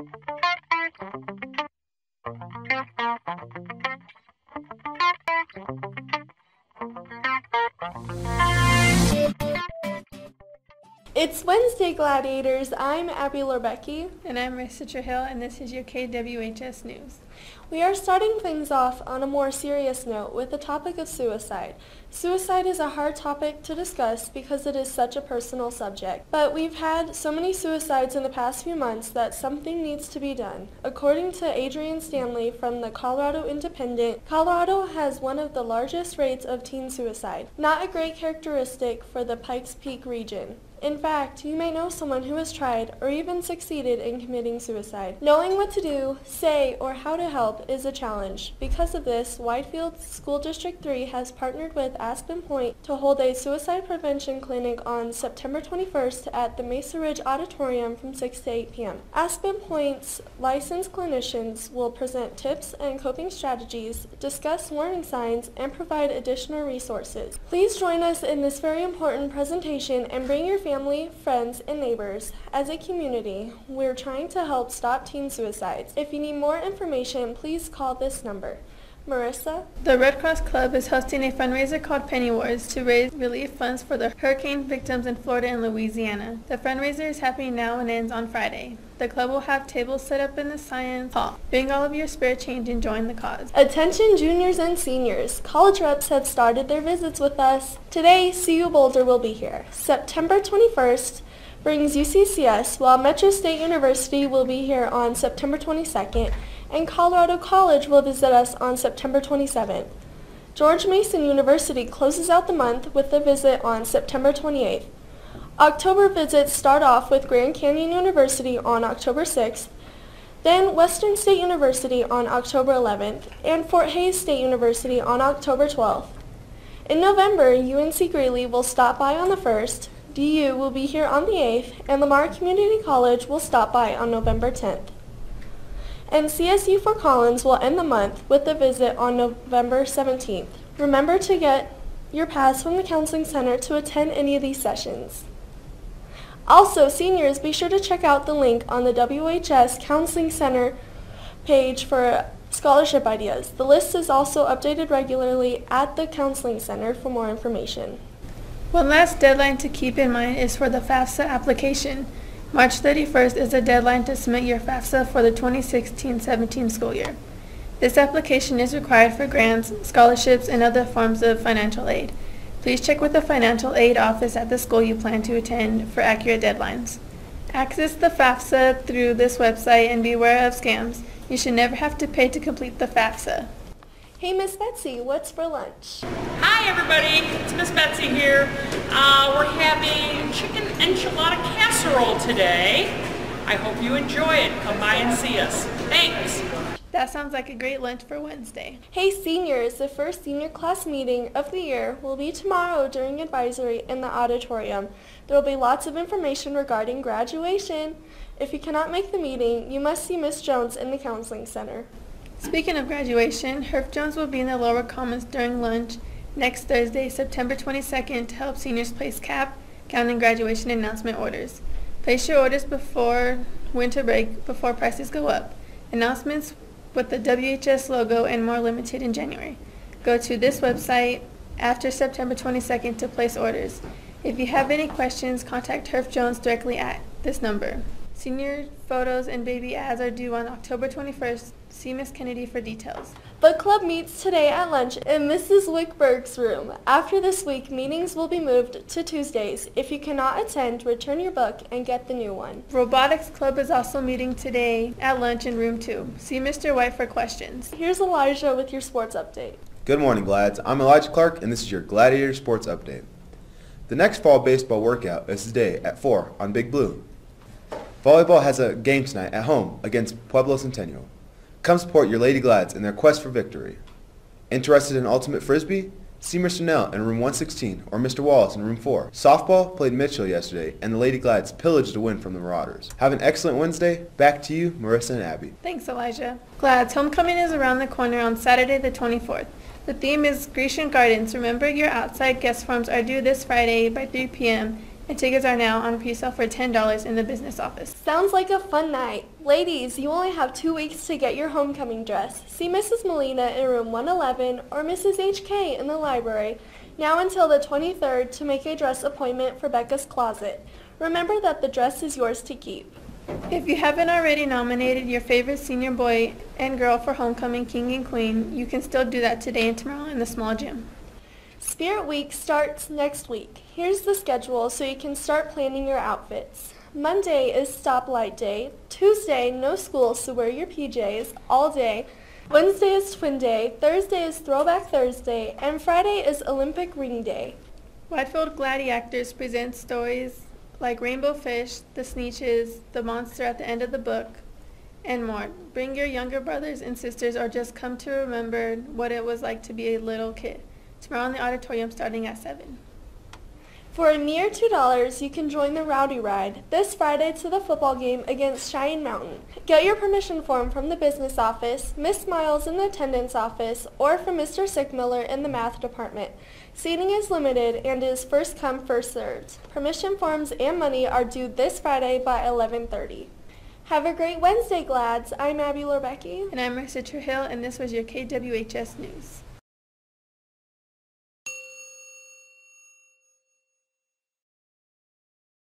Thank you. It's Wednesday, Gladiators. I'm Abby Lorbecki. And I'm Marissa Trujillo, and this is your KWHS News. We are starting things off on a more serious note with the topic of suicide. Suicide is a hard topic to discuss because it is such a personal subject. But we've had so many suicides in the past few months that something needs to be done. According to Adrian Stanley from the Colorado Independent, Colorado has one of the largest rates of teen suicide. Not a great characteristic for the Pikes Peak region. In fact, you may know someone who has tried or even succeeded in committing suicide. Knowing what to do, say, or how to help is a challenge. Because of this, Widefield School District 3 has partnered with AspenPointe to hold a suicide prevention clinic on September 21st at the Mesa Ridge Auditorium from 6 to 8 p.m. AspenPointe's licensed clinicians will present tips and coping strategies, discuss warning signs, and provide additional resources. Please join us in this very important presentation and bring your family, friends, and neighbors. As a community, we're trying to help stop teen suicides. If you need more information, please call this number. Marissa? The Red Cross Club is hosting a fundraiser called Penny Wars to raise relief funds for the hurricane victims in Florida and Louisiana. The fundraiser is happening now and ends on Friday. The club will have tables set up in the Science Hall. Bring all of your spare change and join the cause. Attention juniors and seniors. College reps have started their visits with us. Today, CU Boulder will be here. September 21st brings UCCS, while Metro State University will be here on September 22nd, and Colorado College will visit us on September 27th. George Mason University closes out the month with a visit on September 28th. October visits start off with Grand Canyon University on October 6th, then Western State University on October 11th, and Fort Hays State University on October 12th. In November, UNC Greeley will stop by on the 1st, DU will be here on the 8th, and Lamar Community College will stop by on November 10th. And CSU Fort Collins will end the month with a visit on November 17th. Remember to get your pass from the Counseling Center to attend any of these sessions. Also, seniors, be sure to check out the link on the WHS Counseling Center page for scholarship ideas. The list is also updated regularly at the Counseling Center for more information. One last deadline to keep in mind is for the FAFSA application. March 31st is the deadline to submit your FAFSA for the 2016-17 school year. This application is required for grants, scholarships, and other forms of financial aid. Please check with the financial aid office at the school you plan to attend for accurate deadlines. Access the FAFSA through this website and beware of scams. You should never have to pay to complete the FAFSA. Hey, Miss Betsy, what's for lunch? Hi, everybody. It's Miss Betsy here. Uh, we're having chicken enchilada casserole today. I hope you enjoy it. Come by and see us. Thanks. That sounds like a great lunch for Wednesday. Hey seniors, the first senior class meeting of the year will be tomorrow during advisory in the auditorium. There will be lots of information regarding graduation. If you cannot make the meeting, you must see Miss Jones in the counseling center. Speaking of graduation, Herff Jones will be in the lower commons during lunch next Thursday, September 22nd to help seniors place cap, gown, and graduation announcement orders. Place your orders before winter break before prices go up. Announcements with the WHS logo and more limited in January. Go to this website after September 22nd to place orders. If you have any questions, contact Herff Jones directly at this number. Senior photos and baby ads are due on October 21st. See Miss Kennedy for details. The club meets today at lunch in Mrs. Wickberg's room. After this week, meetings will be moved to Tuesdays. If you cannot attend, return your book and get the new one. Robotics Club is also meeting today at lunch in room 2. See Mr. White for questions. Here's Elijah with your sports update. Good morning, Glads. I'm Elijah Clark, and this is your Gladiator Sports Update. The next fall baseball workout is today at 4 on Big Blue. Volleyball has a game tonight at home against Pueblo Centennial. Come support your Lady Glads in their quest for victory. Interested in Ultimate Frisbee? See Mr. Nell in room 116 or Mr. Wallace in room 4. Softball played Mitchell yesterday and the Lady Glads pillaged a win from the Marauders. Have an excellent Wednesday. Back to you, Marissa and Abby. Thanks, Elijah. Glads, homecoming is around the corner on Saturday the 24th. The theme is Grecian Gardens. Remember your outside guest forms are due this Friday by 3 p.m. And tickets are now on pre-sale for $10 in the business office. Sounds like a fun night. Ladies, you only have two weeks to get your homecoming dress. See Mrs. Molina in room 111 or Mrs. HK in the library now until the 23rd to make a dress appointment for Becca's Closet. Remember that the dress is yours to keep. If you haven't already nominated your favorite senior boy and girl for homecoming king and queen, you can still do that today and tomorrow in the small gym. Spirit Week starts next week. Here's the schedule so you can start planning your outfits. Monday is Stoplight Day. Tuesday, no school, so wear your PJs all day. Wednesday is Twin Day. Thursday is Throwback Thursday. And Friday is Olympic Ring Day. Widefield Gladiators presents stories like Rainbow Fish, The Sneetches, The Monster at the End of the Book, and more. Bring your younger brothers and sisters or just come to remember what it was like to be a little kid. Tomorrow in the auditorium starting at 7. For a mere $2, you can join the Rowdy Ride this Friday to the football game against Cheyenne Mountain. Get your permission form from the business office, Miss Miles in the attendance office, or from Mr. Sickmiller in the math department. Seating is limited and is first come, first served. Permission forms and money are due this Friday by 11.30. Have a great Wednesday, Glads. I'm Abby Lorbecki. And I'm Marissa Trujillo, and this was your KWHS News.